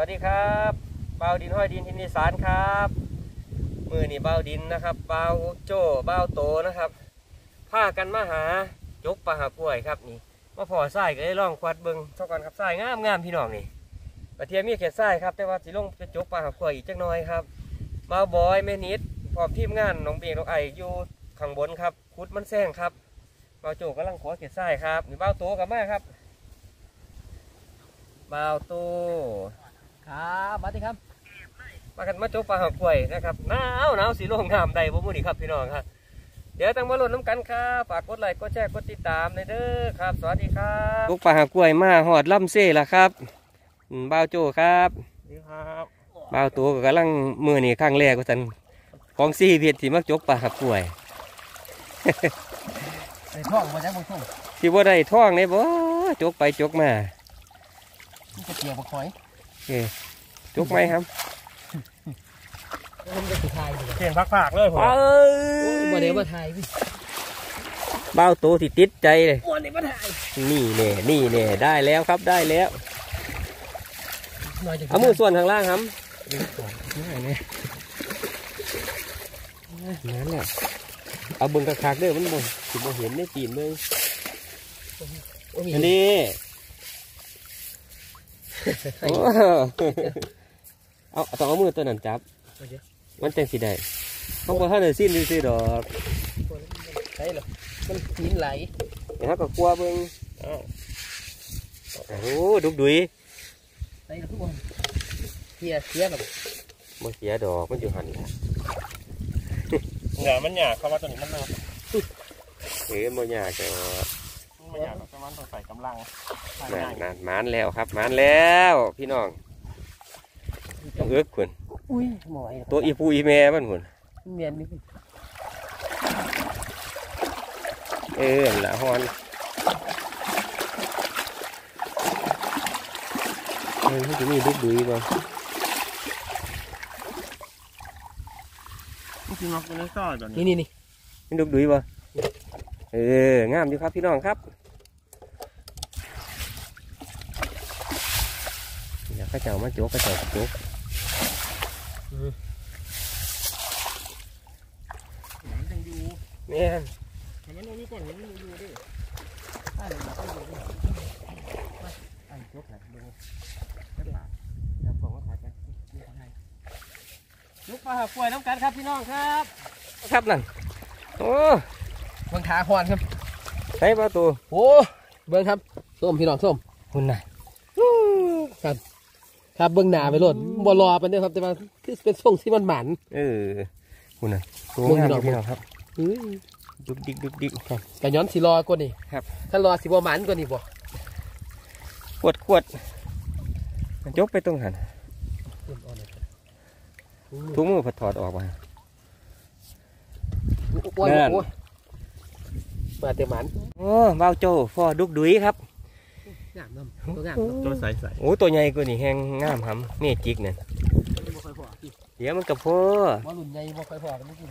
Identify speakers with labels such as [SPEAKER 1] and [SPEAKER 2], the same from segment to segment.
[SPEAKER 1] วัสดีครับเบาดินห้อยดินทินนิสานครับ มือนี่เบาดินนะครับเบาโจ้เบาโตนะครับพากันมาหาจกปลาหากล้วยครับนี่มาพอทรายก็ได้ลองควัดเบิงเท่ากันครับทรายงามงามพี่น้องนี่ประเทียมมีเขียดทรายครับแต่ว่าสิลงไปจกปลาหากล้วยอีกจักน่อยครับเบาบอยแม่นิดพร้อมทีมงานน้องเบียงน้องไออยู่ข้างบนครับคุดมันแซงครับเบาโจ้กำลังขอเขียดทรายครับนี่เบาโตกับมาครับเบาโต
[SPEAKER 2] ครับสวัสดีครับ
[SPEAKER 1] มากันมาจกปลาหักกล้วยนะครับหนาวหนาวสีโลงงามใดบ่มื้อนี้ครับพี่น้องครับเดี๋ยวตั้งมาลุ้นน้ำกันครับฝากกดไลค์กดแชร์กดติดตามในเด้อครับ สวัสดีครับจกปลาหักกล้วยมาหอดล่ำเซ่ละครับอืมบ่าวโจครับ
[SPEAKER 2] นี่ครับ
[SPEAKER 1] บ่าวตัวก็กำลังมือนี่ข้างแรกว่าสันของซีเพียรที่มักจกปลาหักกล้วย
[SPEAKER 2] ใส่ท่องมาจากบนท่อง
[SPEAKER 1] ที่ว่าได้ท่องในบ่จกไปจกมา
[SPEAKER 2] นี่จะเกี่ยวบักหอย
[SPEAKER 1] เอ้จกไหมครับ
[SPEAKER 2] ผมจะสุดท้ายเลย
[SPEAKER 3] เพียงพักผากเลยผม
[SPEAKER 1] เอ้
[SPEAKER 2] บ่เดี๋ย
[SPEAKER 1] ยว
[SPEAKER 2] มาถ่ายพี่
[SPEAKER 1] บ่าวตัวที่ติดใจเลย
[SPEAKER 2] บ่เดี๋ยวมาถ่าย
[SPEAKER 1] นี่เน่นี่เน่ได้แล้วครับได้แล้ว
[SPEAKER 2] หน่อยจะ
[SPEAKER 1] เอามือส่วนข้างล่างครับ
[SPEAKER 2] ง่ายเลย
[SPEAKER 1] นั่นแหละเอาเบิ่งกระคักๆเด้อมันบ่สิบ่เห็นในตีนเบิ่ง
[SPEAKER 2] โอ้ย
[SPEAKER 1] อันนี้โอ้ เอาต้องเอามือตัวนั้นจับ มันจังสิได้ต้องบ่ทันได้สิ้นซื่อๆดอก
[SPEAKER 2] ใช่เหรอมันหินไหล
[SPEAKER 1] เดี๋ยวเราก็กลัวเบิ่ง
[SPEAKER 3] อ้าว
[SPEAKER 1] โอ้โหดุกดุย
[SPEAKER 2] ใช่เหรอทุกคนเสียเสียแบบ
[SPEAKER 1] บ่เสียดอกมันอยู่หั่นล่ะ
[SPEAKER 3] หยามันหยาเข้ามาตัวนี้มันเริ่ม
[SPEAKER 1] เอ้ยบ่ยาก ดอก
[SPEAKER 3] มันหยาแต่มันต้องใส่กำลังใส่
[SPEAKER 1] นั่น
[SPEAKER 3] ง่าย
[SPEAKER 1] นั่นมานแล้วครับมานแล้ว พี่น้องต้องเอื้อกคุณ
[SPEAKER 2] อุ้ยหมอย
[SPEAKER 1] ตัวอีปูอีแม่มันพุ่น
[SPEAKER 2] เมียนนี่
[SPEAKER 1] เออนั่นละฮอนเออมันจะมีดุกดุยบ่
[SPEAKER 3] มันคือมักเป็นในซอยแบบ
[SPEAKER 2] นี่
[SPEAKER 3] นี้
[SPEAKER 2] นี่นี่
[SPEAKER 1] มีดุกดุยบ่เอองามอยู่ครับพี่น้องครับเดี๋ยวข้าเจ้ามาโจกข้าเจ้าโจก
[SPEAKER 3] มันยังอยู่
[SPEAKER 1] แม่น
[SPEAKER 3] แต่มันต้องมีก่อนมันยังอยู่ด้วย
[SPEAKER 2] ใช่เลยใช่เลยไอ้ยกไหนดู
[SPEAKER 1] เดี๋ยวผมก็ขายไป
[SPEAKER 2] ยกปลาหากล้วยน้ำกันครับพี่น้องครับ
[SPEAKER 1] ครับนั่นโอ้
[SPEAKER 2] เบิ่งขาหอนครับ
[SPEAKER 1] ใช้ประตู
[SPEAKER 2] โอ้เบิ่งครับส้มพี่น้องส้ม
[SPEAKER 1] คุณน่ะ
[SPEAKER 2] ครับ ครับเบื้องหน้าไปโลดบ่รอไปเนี่ยครับ แต่ว่าคือเป็นทรงที่มันหมัน
[SPEAKER 1] เออคุณน่ะตัว
[SPEAKER 2] เบิ่ง
[SPEAKER 1] งาม
[SPEAKER 2] พี่น้อง
[SPEAKER 1] พี่น้องครับ
[SPEAKER 2] อื้อ
[SPEAKER 1] ดุกดิกดุกดิก
[SPEAKER 2] กะย้อนสิรอกว่านี่
[SPEAKER 1] ครับ
[SPEAKER 2] ถ้ารอสิบ่หมันกว่านี่บ่
[SPEAKER 1] ขวดขวดยกไปตรงหันทุกมือผัดถอดออกมา
[SPEAKER 2] โอ้ย
[SPEAKER 1] นั่น
[SPEAKER 2] โอ้ยมาแต่หมัน
[SPEAKER 1] โอ้เบาโจฟอดุกดุยครับ
[SPEAKER 2] งามน้ำตัวงาม
[SPEAKER 3] ตัวใสใส
[SPEAKER 1] โอ้ตัวใหญ่กว่านี่แห้งงามหำเมจิกเนี่ย
[SPEAKER 2] บ่ค่อยพอพี่
[SPEAKER 1] เดี๋ยวมันกับพ่อ
[SPEAKER 2] บ่รุ่นใหญ่บ่ค่อยพอกันเมื่อกี้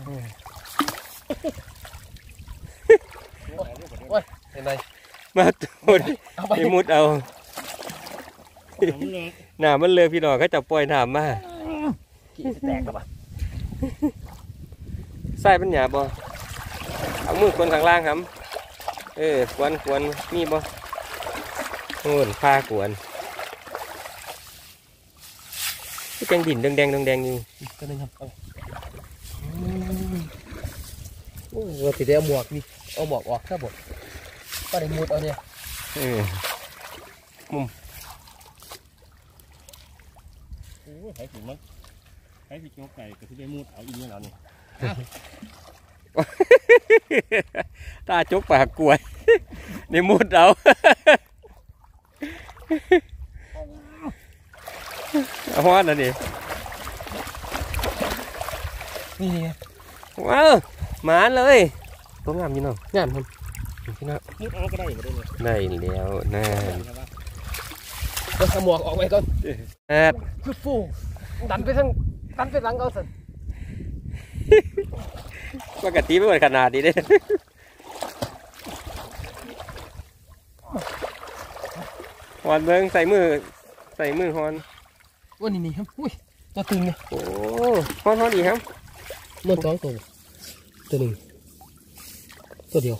[SPEAKER 2] โอ้ยเห็นไหม
[SPEAKER 1] มาตัวนี้
[SPEAKER 2] เอาไป
[SPEAKER 1] ไปมุดเอา
[SPEAKER 3] มันเล็ก
[SPEAKER 1] หน้ามันเลยพี่น้องเขาจะปล่อยน้ำมา
[SPEAKER 2] ขี้สิแตกแล้วป่ะ
[SPEAKER 1] ใส่ปัญญาบ่เอามือควนข้างล่างครับ เออควนควนมีบ่โน่นผ้ากวนที่จังดินแดงแดงแดงๆอ ยู่
[SPEAKER 2] ตัวหนึงครับเอาโอ้ยว่าสิได้เอาหมวกนี่เอาหมวกออกซะบ่ก็ได้มุดเอาเนี่ย
[SPEAKER 1] เอ อ
[SPEAKER 3] โอ้ยใส่ถุงมันใส่สีเขียวไก่กับที่ได้มูดเอาอีกเนี่ยแล้วนี่
[SPEAKER 1] ตาจกปากกล้วยนี่มุดเอาเอาฮอดนะนี่
[SPEAKER 2] นี่นี่ไง
[SPEAKER 1] ว้าวหมาเลยตัวงามอยู่เนาะ
[SPEAKER 2] งามครับ
[SPEAKER 1] พี่น้อง
[SPEAKER 3] มูดเอาก็ได้อยู่ด้วยเนี่ย
[SPEAKER 1] ได้แล้วนั่น
[SPEAKER 3] ใช่ปะ
[SPEAKER 2] เดี๋ยวเอาหมวกออกไว้ก่อน
[SPEAKER 1] แอด
[SPEAKER 2] คือฟูดันไปทางดันไปหลังเอาสิ
[SPEAKER 1] ปกติไม่เหมือนขนาดนี้เด้ ฮอนเบิ้งใส่มือใส่มือฮอน
[SPEAKER 2] ว่านี่นี่ครับอุ้ยตัวตึงเนี่ย
[SPEAKER 1] โอ้ฮอนฮอนอีกครับ
[SPEAKER 2] มันสองตัวตัวหนึ่งตัวเดียว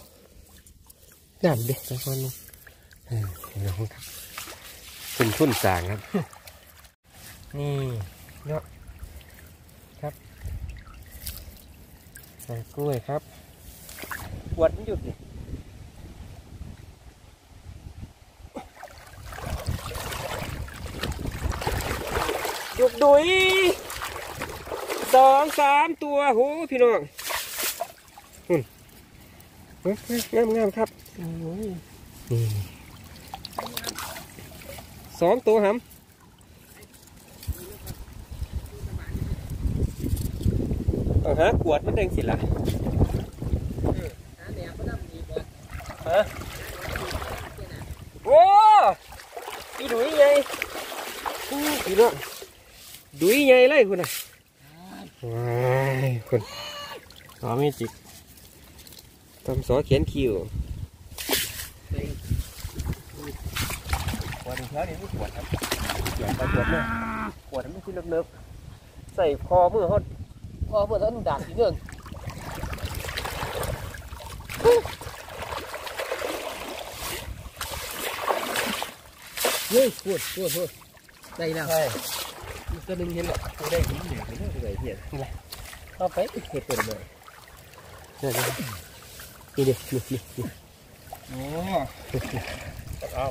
[SPEAKER 2] งามเด็ก
[SPEAKER 1] ฮอนฮอนลงเออเดี๋ยวครับคุณทุ่นสางครับ นี่เนาะครับใส่กล้วยครับปวดมันหยุดดิ หยุดดุยสองสามตัวโหพี่น้องหุ่นเฮ้ยเฮ้ยงามงามครับสองตัวหำเอาหาขวดมันเด้งสิละฮะโอ้อีดุยไงพี่น้อง ดุยไงเลยคุณน่ะว้ายคุณสอมีจิกทำสอเขียนคิวขวดอีกแล้วเดี๋ยวไม่ขวดครับอย่าไปขวดเลยขวดมันคือเลิกๆใส่คอมือเขา
[SPEAKER 2] พอเปิดต้นดักอีกเรื่องเฮ้ยปวดปวดปวดได้แล้ว
[SPEAKER 1] ใช่
[SPEAKER 2] อีก ตัวนึงเห็นแล้ว
[SPEAKER 1] กูได้ยินเหนือไม่ได้เลยเหี้ย
[SPEAKER 2] เอาไป
[SPEAKER 1] เห็ดเปิดเลยนี่นี่นี่นี่นี่นี่
[SPEAKER 3] โอ้
[SPEAKER 1] เอา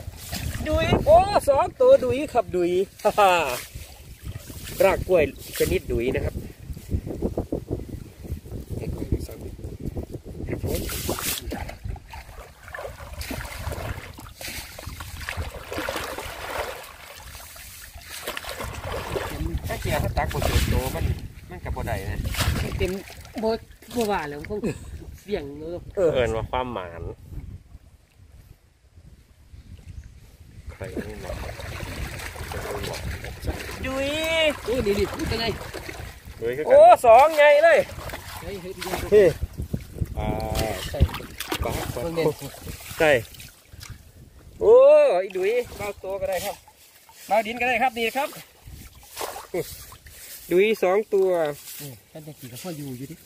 [SPEAKER 1] ดุยโอ้สองตัวดุยครับดุยฮ่าฮ่ารากกล้วยชนิดดุยนะครับผมถ้าเกียร์ถ้าตักบนโตมันมัน กับบ่ได้นะ
[SPEAKER 2] เต็มโบบัวบาแล้วคงเสี่ยงเนอะ
[SPEAKER 1] เอินว่าความหมาน ใครไม่เหมาะจะไม่เหมาะดุย
[SPEAKER 2] โอ้ดีดีพูดยังไง
[SPEAKER 3] ด้วยคือกั
[SPEAKER 1] โอ้สองไงเลย
[SPEAKER 2] เฮ้ยเฮ้ยดี
[SPEAKER 1] เฮ้ย
[SPEAKER 3] อ่า
[SPEAKER 2] ใส่
[SPEAKER 1] ป้า
[SPEAKER 2] เพิ่งเด่น
[SPEAKER 1] ใช่โอ้ยดุยเบาตัวก็ได้ครับเบาดินก็ได้ครับดีครับ ดุยสองตัว
[SPEAKER 2] กันจะกี่กับพ่ออยู่อยู่ดิ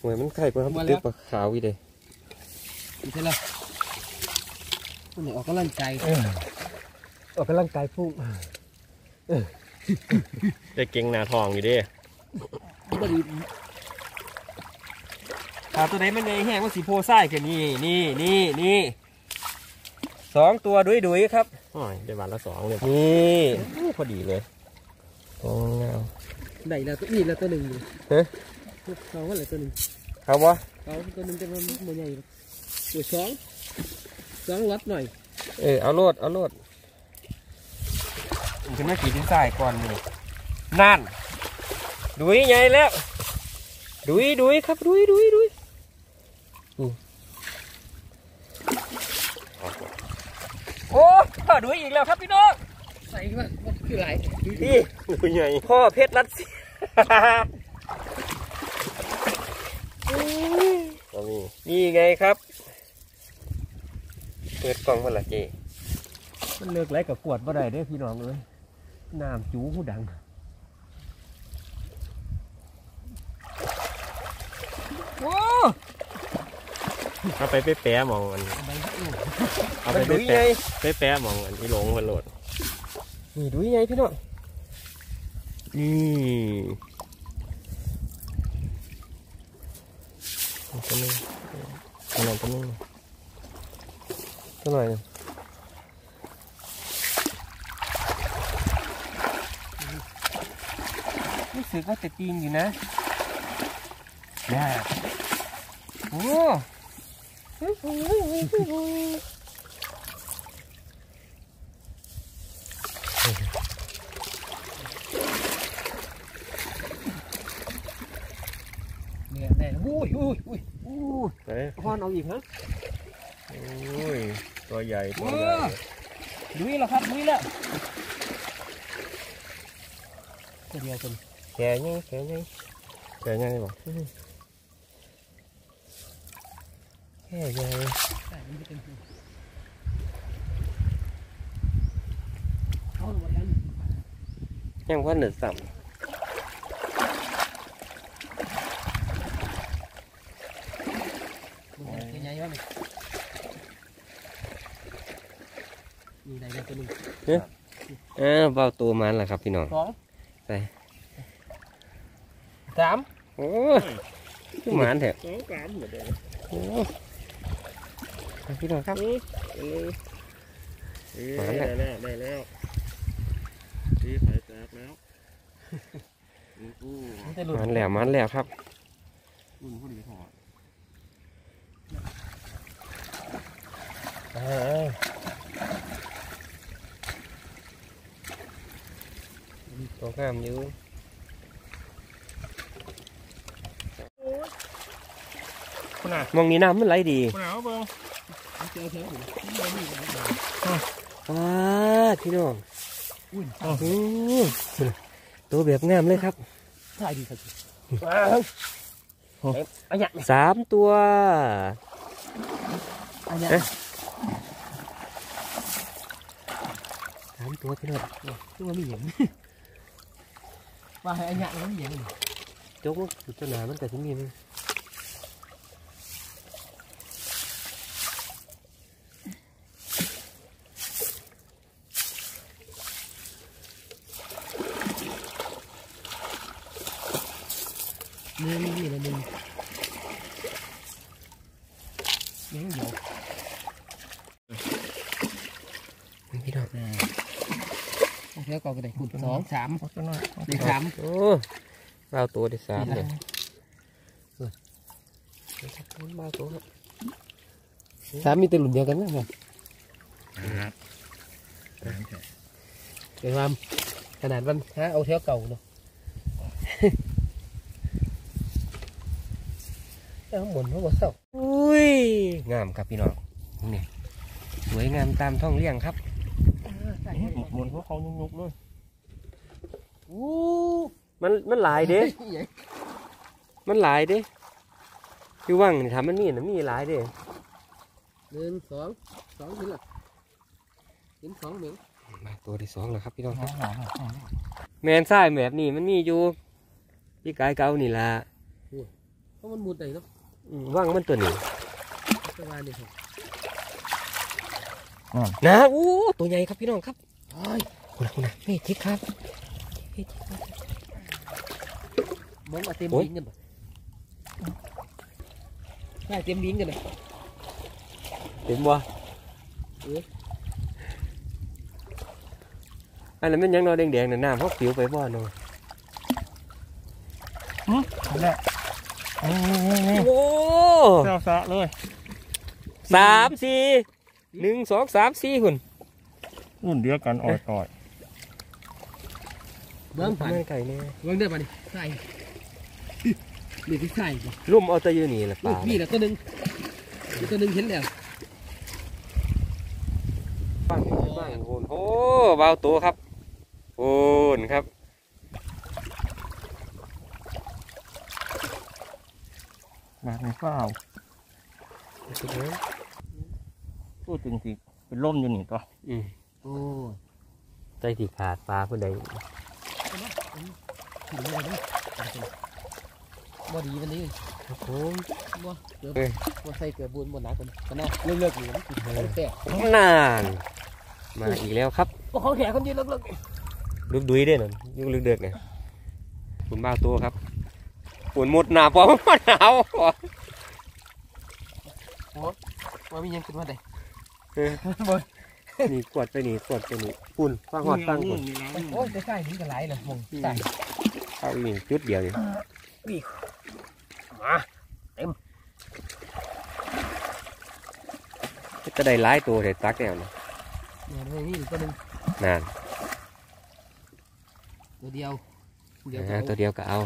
[SPEAKER 1] หวยมันไข่ปะครับ
[SPEAKER 2] มาแล้ว
[SPEAKER 1] ตึ๊บปะขาวอีเด้
[SPEAKER 2] ใช่แล้วคนไหนออกกำลังใจ
[SPEAKER 1] ออกกำลังกายพุ่ง
[SPEAKER 3] ได้เก่งหนาทองอยู่ดิ
[SPEAKER 2] บดี
[SPEAKER 1] ขาตัวไหนมันใหญ่แห้งมันสีโพไส้แค่นี้นี่นี่นี่สองตัวดุยดุยครับ
[SPEAKER 3] โอ้ยได้วันละสองเลย
[SPEAKER 1] นี่โอ้พอดีเลย โอ้งาม
[SPEAKER 2] ได้แล้วตัวนี้แล้วตัวหนึ่งอยู่
[SPEAKER 1] เฮ้ย
[SPEAKER 2] เขาว่าอะไรตัวหนึ่ง
[SPEAKER 1] ครับวะ
[SPEAKER 2] เขาตัวหนึ่งจะมันมันใหญ่ตัวสองสองวัดหน่อย
[SPEAKER 1] เออเอาโลดเอาโลดขึ้นมาขี่ที่สายก่อนนี่นั่นดุยใหญ่แล้วดุยดุยครับดุยดุยดุยนี่โอ้ดุยอีกแล้วครับพี่น้อง
[SPEAKER 2] ใส่ว่ามัน คืออะไร
[SPEAKER 1] นี่
[SPEAKER 3] ดุยใหญ่
[SPEAKER 1] พ่อเพชรรัสเซีย
[SPEAKER 3] ก็มี
[SPEAKER 1] นี่ไงครับ เปิดกล่องมาละเจ มันเลิกไรกับขวดบ่ได้เด้อพี่น้องเอ้ยน้ำจูหูดังโอ้
[SPEAKER 3] เอาไปไปแปะมองอัน เอาไป
[SPEAKER 1] มัน
[SPEAKER 3] ไป
[SPEAKER 1] ดุย
[SPEAKER 3] แปะ
[SPEAKER 1] ไง
[SPEAKER 3] ไปแปะมองอันที่หลงมันโหลด
[SPEAKER 1] นี่ดุยไงพี่น้อง
[SPEAKER 3] นี่ตัวนึงตัวนึงตัวนึง
[SPEAKER 1] สักหน่อยหนึ่งรู้สึกว่าจะตีนอยู่นะน่าโอ้
[SPEAKER 2] เนี่ยแน่อุ้ยอุ้ยอุ้ย
[SPEAKER 1] อู้
[SPEAKER 3] เฮ้ย
[SPEAKER 1] ฮอน เอาอีกฮะ
[SPEAKER 3] โอ้ยตัวใหญ่ตัว
[SPEAKER 1] โอ้
[SPEAKER 3] ใหญ่
[SPEAKER 1] ดุยแล้วครับดุยแล้ว
[SPEAKER 2] ตัวเดียวกัน
[SPEAKER 1] แขนยังแขนยัง
[SPEAKER 3] ใหญ่ยังไงบอก
[SPEAKER 1] แค่ยัง
[SPEAKER 2] ใช่มันจะเป็นเอาหมดแล้ว
[SPEAKER 1] ยังว่าเหนือสัม
[SPEAKER 2] ตัวใหญ่วะนี่มีอะไรกันตัว หนึ่ง
[SPEAKER 1] เออเบาตัวมันแหละครับพี่น้อง
[SPEAKER 2] สอง
[SPEAKER 1] ใส่
[SPEAKER 2] สาม
[SPEAKER 1] โอ้ยหมานแถบ
[SPEAKER 3] สองสามเหมือนเดิม
[SPEAKER 1] โอ้พี่น้องครับ
[SPEAKER 3] เออเออเออ
[SPEAKER 1] มาแล้
[SPEAKER 3] ได้
[SPEAKER 1] ว
[SPEAKER 3] แล้วได้แล้วที่ไฟแตกแล้วอู้
[SPEAKER 2] มันจะหลุด
[SPEAKER 1] มันแล้วมันแล้วครับ
[SPEAKER 3] อุ่นพอดีพอ
[SPEAKER 2] เออ
[SPEAKER 1] ตัวงามอยู่
[SPEAKER 3] คุณน่ะ
[SPEAKER 1] มองนี้น้ำมันไหลดี
[SPEAKER 3] คุณน่ะเอาเบิ่ง
[SPEAKER 2] เจอเธอผม
[SPEAKER 1] ว้าพี่น้อง
[SPEAKER 2] อุ้ย
[SPEAKER 1] อืมตัวแบบงามเลยครับ
[SPEAKER 2] ถ่ายดีครับ
[SPEAKER 1] อันนี้สามตัว
[SPEAKER 2] อันเนี้ย
[SPEAKER 1] เอ๊ะสามตัวพี่น้อง
[SPEAKER 2] คือว่ามีเหยียงว่าให้อันเนี้ยมันมีเหยียง
[SPEAKER 1] จกมันตัวหนามันแต่ที่มีมัน
[SPEAKER 2] หนึ่ง นี่ละหนึ่งเหยียงเดียว
[SPEAKER 1] พี่น้อง
[SPEAKER 2] แล้วก็กระไดคุณสองสา
[SPEAKER 3] เอาตัว
[SPEAKER 2] ได้สาม
[SPEAKER 1] เลยเอาตัวครับ
[SPEAKER 2] สามมีแต่หลุมเดียวกันนะครับ
[SPEAKER 3] ครับ
[SPEAKER 2] เดี๋ยวความขนาดวันฮะเอาเท้าเก่าเนาะแล้วหมุนเขาบอกเศร้า
[SPEAKER 1] อุ้ย งามครับพี่น้องนี่สวยงามตามท้องเลี้ยงครับ
[SPEAKER 3] หมุนพวกเขายุกๆเลย
[SPEAKER 2] อู้
[SPEAKER 1] มันมันหลายเด้ มันหลายเด้คือว่างนี่ทำมันมีนะมีหลายเด้
[SPEAKER 2] หนึ่งสองสองเห็นหรอเห็นสองเหมือน
[SPEAKER 1] มาตัวที่สองแล้วครับพี่น้องครับ
[SPEAKER 3] หอมหอม
[SPEAKER 1] แมนทรายแบบนี้มันมีอยู่พี่กายเก่านี่ล่ะ
[SPEAKER 2] เพราะมันมุดได้เนาะ
[SPEAKER 1] อืมว่างมันตัวนี้
[SPEAKER 2] สบายเลยครับ
[SPEAKER 1] นะอู้ตัวใหญ่ครับพี่น้องครับ
[SPEAKER 2] โอ้ย
[SPEAKER 1] คุณนะคุณนะนี่ทิศครับ
[SPEAKER 2] มองมาเต็มลิ้นกันป่ะใช่เต็มลิ้นกันเลย
[SPEAKER 1] เห็นบ่อันนั้นมันยังนอนแดงๆน่ะน้ำเขาผิวไปบ่เนาะ
[SPEAKER 3] นั่นแหละนี่นี่นี่
[SPEAKER 1] โอ้
[SPEAKER 3] เจ้าสะเลย
[SPEAKER 1] สามสี่หนึ่งสองสามสี่คุณ
[SPEAKER 3] รุ่นเดียวกันอ่อยอ่อย
[SPEAKER 2] เบื้องผ่าน
[SPEAKER 1] ไม่ไก่เนี่ย
[SPEAKER 2] เบื้องได้ป่ะนี่ใช่ นี่คือใช่ป่ะ
[SPEAKER 1] ลุ่มเอาแตะยืนนี่แหละ
[SPEAKER 2] ลู
[SPEAKER 1] ป่าก
[SPEAKER 2] พี่ละตัวหนึ่งอีกตัวหนึ่งเห็นแล้ว
[SPEAKER 1] บ้างบ้างโอนโอ้เบาตัวครับโอนครับ
[SPEAKER 3] มาในเฝ้าพูดจริงสิเป็นล่มอยู่นี่ตัว
[SPEAKER 1] อืม
[SPEAKER 2] โอ้ย
[SPEAKER 1] ใจที่ขาดปลาผู้ใด
[SPEAKER 2] ถึงแล้วนะ บ่ดีวันนี้
[SPEAKER 1] ครับผม
[SPEAKER 2] บ่เกือบ
[SPEAKER 1] เอ้ย
[SPEAKER 2] บ่ใส่เกือบบุญบ่หนักกันกันนะเลิกๆนี่มันติดของแท้
[SPEAKER 1] นานมาอีกแล้วครับ
[SPEAKER 2] โอ้ของแท้คนยืนเลิก
[SPEAKER 1] ลูกดุยเด้นั่นลูกลึกเด็กไงคุณบ้าตัวครับฝนหมดหนาพอมันหนาว
[SPEAKER 2] ๆว่ามียังขึ้นมาได้
[SPEAKER 1] นี่กวดไปนี่กวดไปนี่ปุ่นฟังหอดฟังปุ่น
[SPEAKER 3] นี่นะ
[SPEAKER 2] โอ้ยใกล้ๆนี่ก็หลายเลยมองใส่
[SPEAKER 1] เข้าอีกนี่จุดเดียวนี่
[SPEAKER 2] มา
[SPEAKER 1] จะได้หลายตัวแต่ตักแนวนะ
[SPEAKER 2] เนี่ยนี่ตัวหนึ่ง
[SPEAKER 1] นาน
[SPEAKER 2] ตัวเดียวเดียว
[SPEAKER 1] นะฮะตัวเดียวก็เอา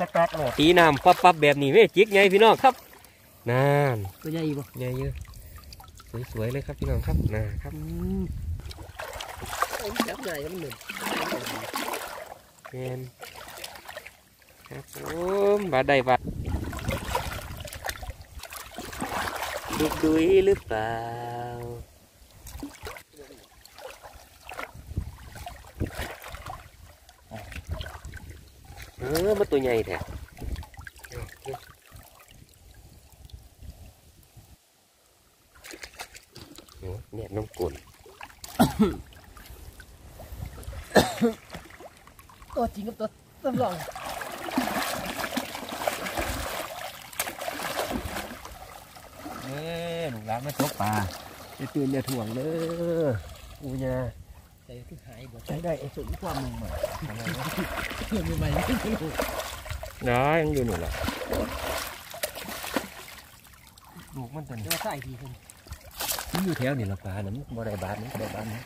[SPEAKER 3] สักแป๊กโหลด
[SPEAKER 1] ตีน้ำปั๊บปั๊บแบบนี้เว้ยจิกไงพี่น้องครับนาน
[SPEAKER 2] ตัวใหญ่บ่
[SPEAKER 1] ไงเยอะสวยๆเลยครับพี่น้องครับนะครับ
[SPEAKER 2] อืมโอ้ยจับใหญ่มันหนึ่ง
[SPEAKER 1] แมนครับ ผมบาได้บัดดุกดุยหรือเปล่าเออมาตัวใหญ่แท้เนี่ยน้องกุน
[SPEAKER 2] ตัวจริงกับตัวตำร
[SPEAKER 1] วจ ลูกไม่ตกปลาจะตื่นอย่าถ่วงเด้ออูยา
[SPEAKER 2] ใจคือหายบ่
[SPEAKER 1] ใช้ได้ไอ้สุดความมึงมา
[SPEAKER 2] เพื่อนใหม่ไม่รู้
[SPEAKER 1] ได้ยังอยู่หนี่แหละลูกมันตัวนี้
[SPEAKER 2] เดี๋ยวใส่ทีคน
[SPEAKER 1] มันอยู่แถวนี่ละปลาเนี่ยมันบ่ได้บาดมันบ่ได้บาดนะ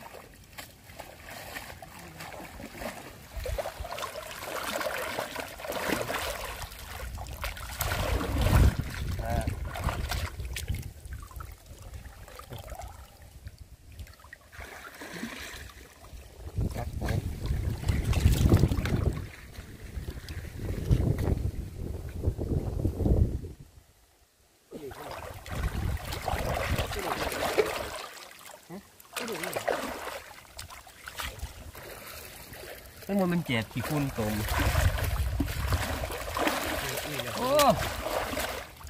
[SPEAKER 1] ทั้งหมดมันเจ็ดขี้คุณตมโอ้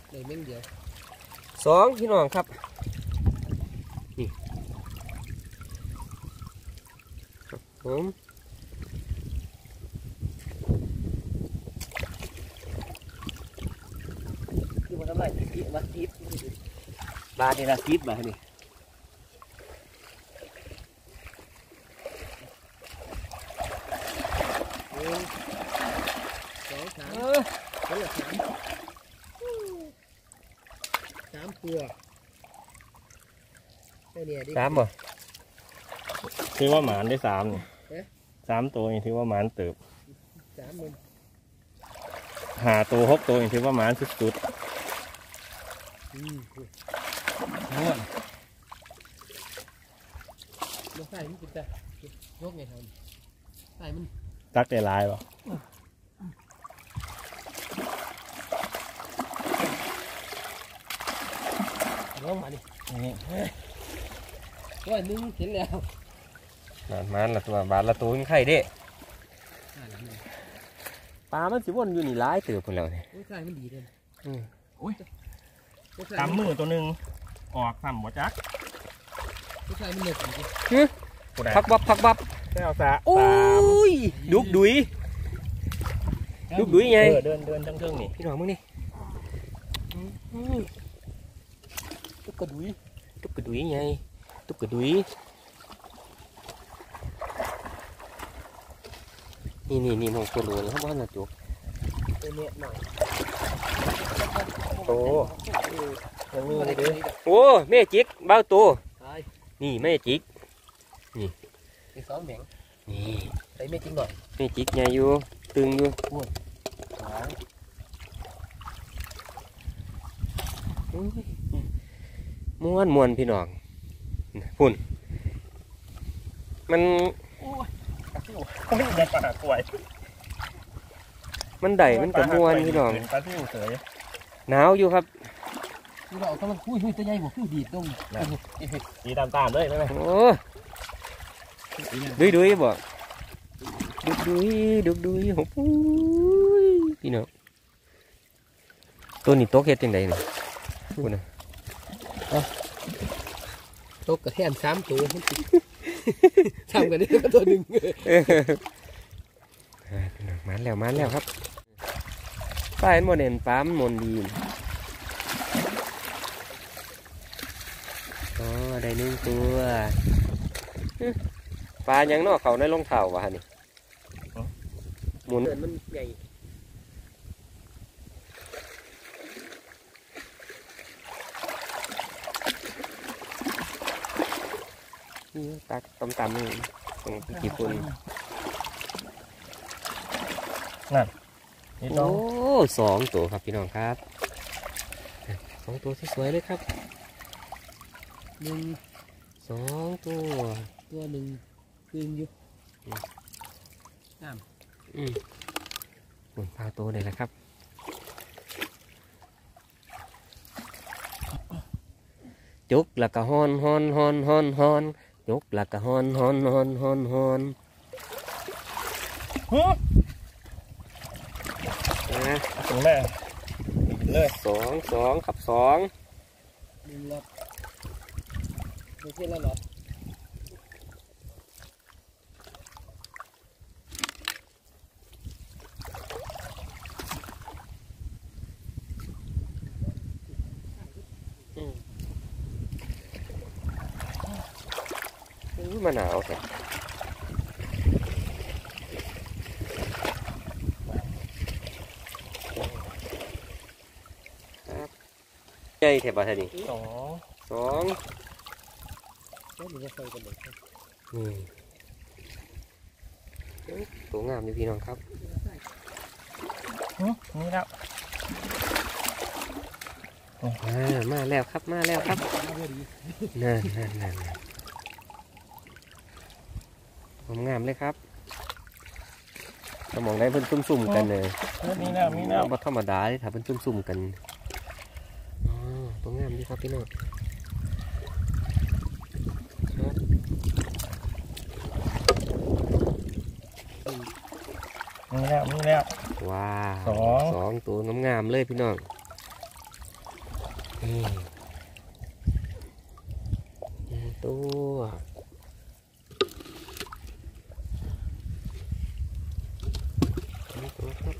[SPEAKER 2] เลยแม่งเดียว
[SPEAKER 1] สองพี่น้องครับนี่ครับผม
[SPEAKER 2] คือมันทำไรที่มาจีบบา
[SPEAKER 1] ทนี่ละสิบบาทนี่
[SPEAKER 2] หนึ่งสองสาม
[SPEAKER 1] เออ
[SPEAKER 2] เลือกสามสามตัวแค่เนี้ดิ
[SPEAKER 3] สามบ่ถือว่าหมานได้สามนี่
[SPEAKER 2] เอ๊ะ
[SPEAKER 3] สามตัวนี่ถือว่าหมานเติบ
[SPEAKER 2] สามมัน
[SPEAKER 3] หาตัวหกตัวนี่ถือว่าหมานสุด
[SPEAKER 2] อืม
[SPEAKER 1] ม้วน
[SPEAKER 2] มาใส่มันเป็นแต่ยกไงทำใส่มัน
[SPEAKER 3] ๆตักได้หลายบ่
[SPEAKER 2] ร้องมาดิ
[SPEAKER 3] นี่
[SPEAKER 2] ตัวหนึงเห็นแล้ว
[SPEAKER 1] หมานมันละตัวบาทละตัวมันไข่เด้
[SPEAKER 2] อ่าหลังนี่
[SPEAKER 1] ปลามันสิวนอยู่นี่หลายเติบพุ่นแล้วนี่
[SPEAKER 2] โอ้ยใส่มันดีเลย
[SPEAKER 1] อืม
[SPEAKER 2] โอ้ยใส่
[SPEAKER 3] กำมือตัวหนึ่งออกซ้ำบ่จัก
[SPEAKER 2] โอ้ยใส่มันเหน็บดีดิ
[SPEAKER 3] ผู้ใด
[SPEAKER 1] พักบับพักบับ
[SPEAKER 3] ได้เอาสะ
[SPEAKER 1] โอ้
[SPEAKER 3] สาม
[SPEAKER 1] ยดุกดุยดุกดุยไง
[SPEAKER 3] เออเดินเดินทั้งเครื่องนี่
[SPEAKER 1] พี่น้องมึงนี่อืม
[SPEAKER 2] ตุ๊กกระดุย
[SPEAKER 1] ตุ๊กกระดุยไง ตุ๊กกระดุยนี่นี่นี่มองตัวหลวงเขาบ้านละจุก
[SPEAKER 2] ตัวเนี้ยหน่อย
[SPEAKER 3] โอ้ยังมีเลยดิ
[SPEAKER 1] โอ้แม่จิกเบ้าตัว
[SPEAKER 2] ตาย
[SPEAKER 1] นี่แม่จิก
[SPEAKER 2] อีกสองแหมง
[SPEAKER 1] นี่
[SPEAKER 2] ใส่ไม่จริงหน่อย
[SPEAKER 1] แม่จิกใหญ่อยู่ตึงอยู่
[SPEAKER 2] สอง
[SPEAKER 1] อุ้ยม้วนม้วนพี่น้อง พุ่น มัน
[SPEAKER 3] ได้ปลากล้วย
[SPEAKER 1] มันได้มันกับมวนพี่น้อง
[SPEAKER 3] ปลาทูเสย
[SPEAKER 1] หนาวอยู่ครับ
[SPEAKER 2] คือเรากำลังคุยคุยตัวใหญ่บ่คือดีดตรง
[SPEAKER 3] สีตามตามเลยได้ไหม
[SPEAKER 1] โอ้ดุยดุยบอกดุกดุยดุกดุยโอ้โหยพี่น้องตัวนี้โตเฮ็ดจังไดนี่คุณนะ
[SPEAKER 2] ตกกระแทนสามตัวมันติดทำกันได้ก็ตัวหนึ่ง
[SPEAKER 1] อ่าพี่น้องมาแล้วมาแล้วครับป้ายมันโมเด่นป้ามันมนดีนอ๋อได้หนึ่งตัวอื้อปลายังเนอกเขาในรองเท้าวะนี่หมุน
[SPEAKER 2] เดินมันใหญ่
[SPEAKER 1] นี่ตักตำตำนี่ตรงกี่คน
[SPEAKER 3] นี่
[SPEAKER 1] โอ้
[SPEAKER 3] ต้อง
[SPEAKER 1] สองตัวครับพี่น้องครับสองตัวสวยๆเลยครับ
[SPEAKER 2] หนึ่ง
[SPEAKER 1] สองตัว
[SPEAKER 2] ตัวหนึ่งคืนอยู่
[SPEAKER 1] อืมหมุนพาตัวเลยแหละครับจุกแล้วก็ฮอนฮอนฮอนฮอนฮอน จุกแล้วก็ฮอนฮอนฮอนฮอนฮอน
[SPEAKER 3] ฮึ
[SPEAKER 1] นะ
[SPEAKER 3] ถึงแม่เลย
[SPEAKER 1] สองสองครับสอง
[SPEAKER 2] ดึงแล้วไม่ใช่แล้วเหรอ
[SPEAKER 1] มะนาวครับครับใหญ่แถบบ่ท่านี่
[SPEAKER 3] สอง
[SPEAKER 1] สอง
[SPEAKER 2] แล้วมันจะใส่กันเลย
[SPEAKER 1] นี่ตัวงามนี่พี่น้องครับ
[SPEAKER 3] นี่แล้ว
[SPEAKER 1] อ่ามาแล้วครับมาแล้วครับนั่นนั่นนั่นนั่นผม งามเลยครับสมองได้เพิ่นซุ่มๆกันเลย
[SPEAKER 3] นี่แล้วนี่แล้ว
[SPEAKER 1] บ่ธรรมดาเลยถ้าเพิ่นซุ่มๆกันอ๋อตัวงามดีครับพี่น้องครับ
[SPEAKER 3] นี่แล้วนี่แล้ว
[SPEAKER 1] ว้าว
[SPEAKER 3] สอง
[SPEAKER 1] สองตัวงามๆเลยพี่น้องนี่หนึ่งตัวสองตัวครับ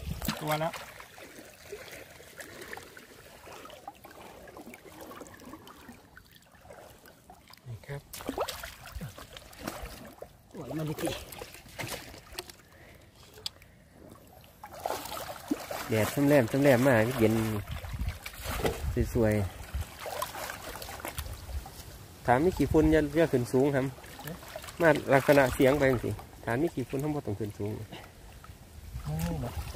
[SPEAKER 3] ตัวแล้ว
[SPEAKER 1] นี่ครับ
[SPEAKER 2] หวานมันดี
[SPEAKER 1] แดดช่ำแรมช่ำแรมมากเย็นสวยๆถามมีกี่ฝุ่นอย่าอย่าขึ้นสูงครับ มาลักษณะเสียงไปสิถามมีกี่ฝุ่นทั้งหมดต้องขึ้นสูง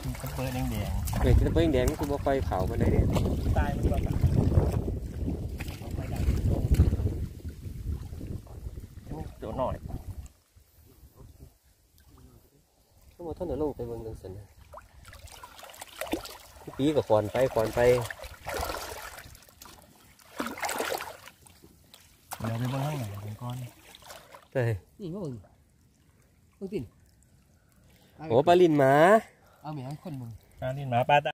[SPEAKER 3] นี่แบบมันเปิดแดง
[SPEAKER 1] เด็กจะเปิ้งแดงนี่คือบ่ไฟเผามาได้เนี่ย
[SPEAKER 3] ๆตายมันแบบตัวหน่อย
[SPEAKER 1] ทั้งหมดท่านเดี๋ยวลงไปเบิ่งจังซั่นนะพี่ปีกับฟอนไปฟอนไป
[SPEAKER 3] เดี๋ยวไปเบนข้างไหนเป็นก้อน
[SPEAKER 1] เอ้ย
[SPEAKER 2] นี่มาเบิ่งเบิ่งติน
[SPEAKER 1] โอ้ปลาลินหมา
[SPEAKER 2] เอาหม่งคนมึง
[SPEAKER 3] อ่าดินหมาปลาตา